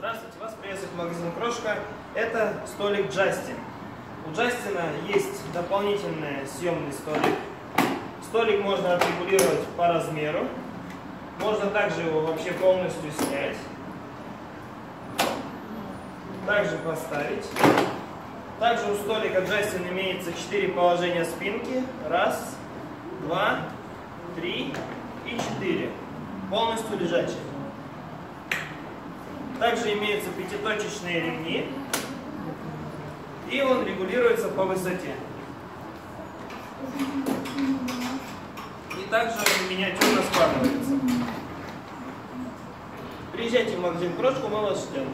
Здравствуйте, вас приветствует магазин Крошка. Это столик Джастин. У Джастина есть дополнительный съемный столик. Столик можно отрегулировать по размеру. Можно также его вообще полностью снять. Также поставить. Также у столика Джастин имеется 4 положения спинки. Раз, два, три и четыре. Полностью лежачие. Также имеются пятиточечные ремни. И он регулируется по высоте. И также он миниатюрно складывается. Приезжайте в магазин Крошку, мы вас ждем.